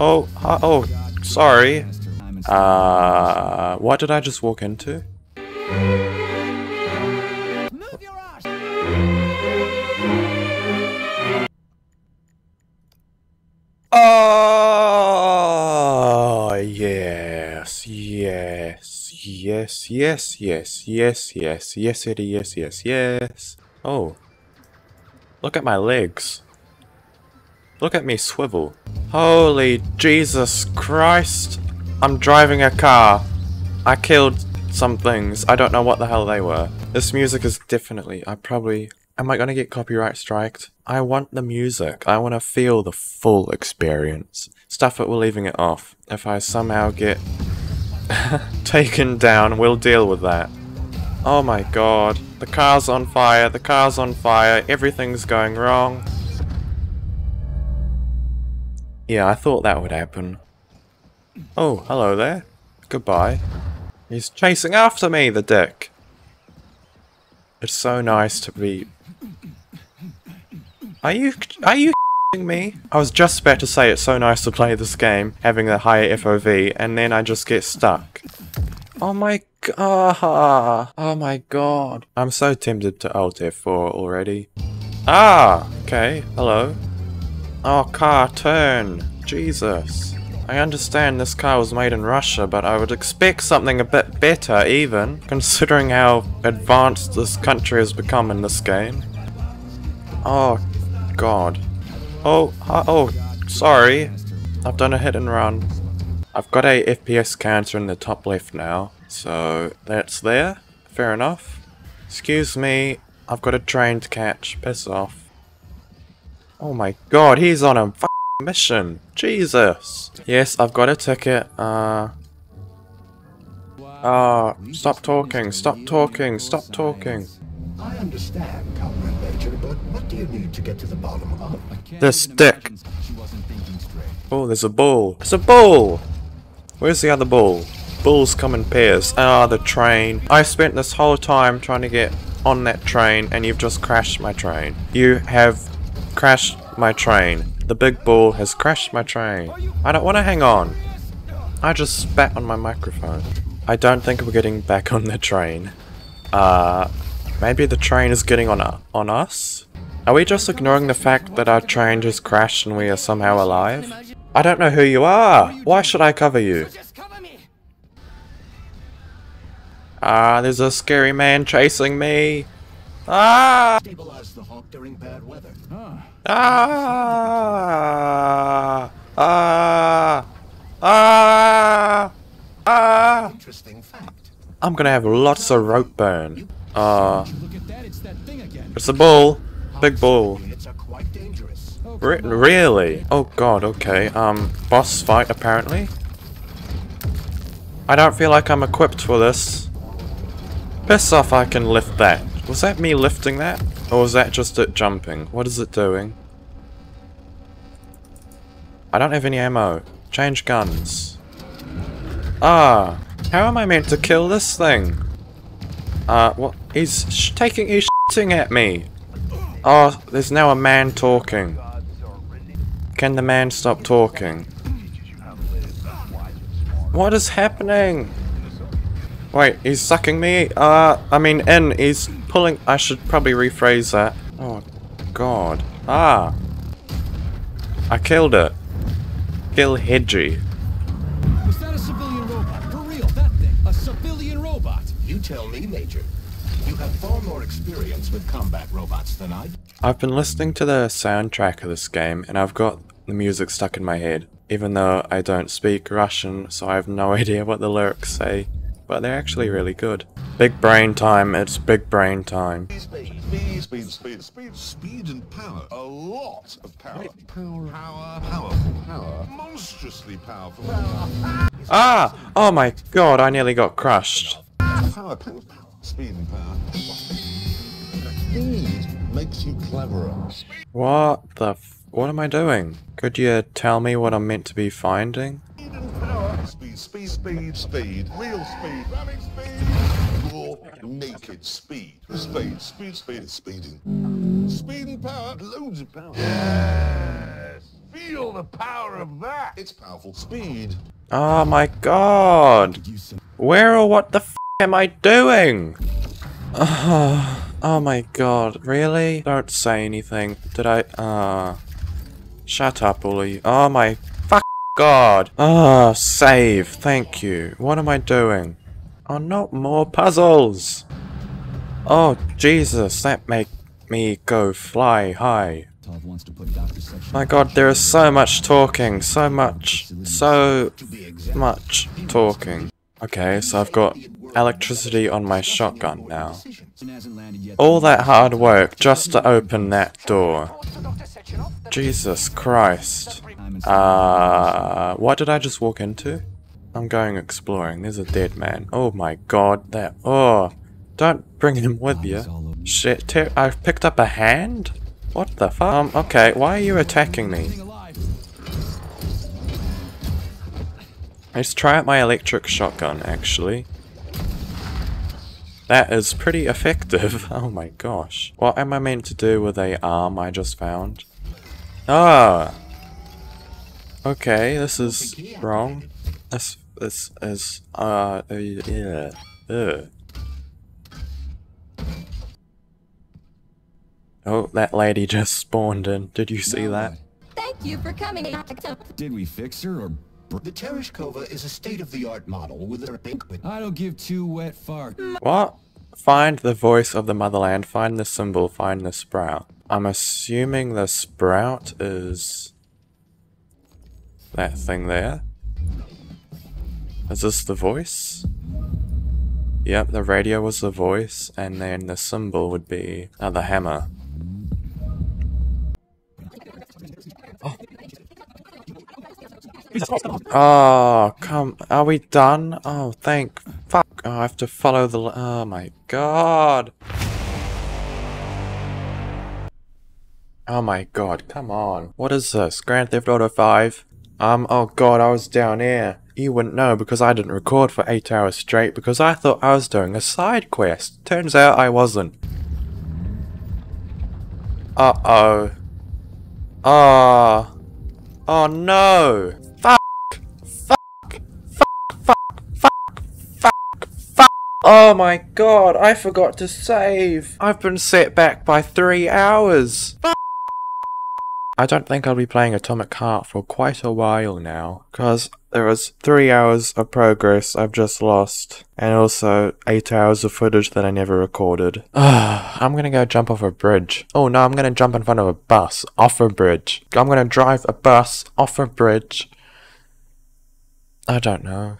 Oh, hi- oh, sorry. Uh, what did I just walk into? Move your ass! Oh, yes, yes, yes, yes, yes, yes, yes, yes, it yes, yes, yes. Oh, look at my legs. Look at me swivel. Holy Jesus Christ! I'm driving a car. I killed some things. I don't know what the hell they were. This music is definitely. I probably. Am I gonna get copyright striked? I want the music. I want to feel the full experience. Stuff it, we're leaving it off. If I somehow get taken down, we'll deal with that. Oh my god. The car's on fire. The car's on fire. Everything's going wrong. Yeah, I thought that would happen. Oh, hello there. Goodbye. He's chasing after me, the dick. It's so nice to be. Are you are you me? I was just about to say it's so nice to play this game, having the higher FOV, and then I just get stuck. Oh my god! Oh my god! I'm so tempted to Alt F4 already. Ah! Okay, hello. Oh, car, turn! Jesus. I understand this car was made in Russia, but I would expect something a bit better, even, considering how advanced this country has become in this game. Oh, God. Oh, hi- oh, sorry. I've done a hit and run. I've got a FPS counter in the top left now, so that's there. Fair enough. Excuse me, I've got a train to catch. Piss off. Oh my god, he's on a mission. Jesus. Yes, I've got a ticket. Uh. Uh, stop talking, stop talking, stop talking. I understand, Comrade Major, but what do you need to get to the bottom of? This dick. Oh, there's a bull. It's a bull! Where's the other bull? Bulls come in pairs. Ah, the train. I spent this whole time trying to get on that train and you've just crashed my train. You have crashed my train. The big bull has crashed my train. I don't want to hang on. I just spat on my microphone. I don't think we're getting back on the train. Uh, maybe the train is getting on, on us? Are we just ignoring the fact that our train just crashed and we are somehow alive? I don't know who you are! Why should I cover you? Ah, there's a scary man chasing me! Ah! Stabilize the Hawk during bad weather. Ah! Ah! Ah! Ah! ah. Interesting fact. I'm gonna have lots of rope burn. Uh, Look at that, it's that thing again. it's a bull. Big bull. Units are quite dangerous. Re- really? Oh god, okay. Um, boss fight apparently. I don't feel like I'm equipped for this. Piss off, I can lift that. Was that me lifting that? Or was that just it jumping? What is it doing? I don't have any ammo. Change guns. Ah, how am I meant to kill this thing? Uh, what? He's taking, he's shitting at me. Oh, there's now a man talking. Can the man stop talking? What is happening? Wait, he's sucking me? Uh, I mean, in, he's pulling. I should probably rephrase that. Oh, God. Ah. I killed it. Kill Hedgie. Was that a civilian robot? For real, that thing. A civilian robot. You tell me, Major. You have far more experience with combat robots than I do. I've been listening to the soundtrack of this game and I've got the music stuck in my head, even though I don't speak Russian, so I have no idea what the lyrics say, but they're actually really good. Big brain time, it's big brain time. Speed, speed, speed, speed, speed, speed and power. A lot of power. Power, power, powerful power. Monstrously powerful power. Ah! Oh my god, I nearly got crushed. Power, power, power. Speed and power. Speed makes you cleverer. What the f- What am I doing? Could you tell me what I'm meant to be finding? Speed. Speed, speed, speed, speed. Real speed. Rabbit speed. Raw, naked speed. Speed, speed, speed. Speeding. Speed and power. Loads of power. Yes. feel the power of that. It's powerful. Speed. Oh my god. Where or what the f am I doing? Oh, oh my god, really? Don't say anything. Did I, uh... Shut up, Uli. Oh my fuck god. Oh, save. Thank you. What am I doing? Oh, not more puzzles. Oh, Jesus, that make me go fly high. Tov wants to put Dr. Section My god, there is so much talking, so much, so much talking. Okay, so I've got electricity on my shotgun now. All that hard work just to open that door. Jesus Christ. Uh, what did I just walk into? I'm going exploring. There's a dead man. Oh my god, that. Oh, don't bring him with you. Shit, I've picked up a hand? What the fuck? Um, okay, why are you attacking me? Let's try out my electric shotgun, actually. That is pretty effective. Oh my gosh. What am I meant to do with a arm I just found? Ah! Okay, this is wrong. This, this is, uh, uh yeah. Ugh. Oh, that lady just spawned in. Did you see that? Thank you for coming. Did we fix her or... br- The Tereshkova is a state-of-the-art model with a pink but I don't give two wet fart. What? Find the voice of the motherland, find the symbol, find the sprout. I'm assuming the sprout is that thing there. Is this the voice? Yep, the radio was the voice, and then the symbol would be uh, the hammer. Oh, come. Are we done? Oh, thank fuck. Oh, I have to follow the. Oh my god. Oh my god, come on. What is this? Grand Theft Auto 5? Um, oh god, I was down here. You wouldn't know because I didn't record for 8 hours straight because I thought I was doing a side quest. Turns out I wasn't. Uh oh. Oh. Oh no. Oh my god, I forgot to save. I've been set back by three hours. I don't think I'll be playing Atomic Heart for quite a while now, because there was three hours of progress I've just lost, and also eight hours of footage that I never recorded. I'm gonna go jump off a bridge. Oh no, I'm gonna jump in front of a bus off a bridge. I'm gonna drive a bus off a bridge. I don't know.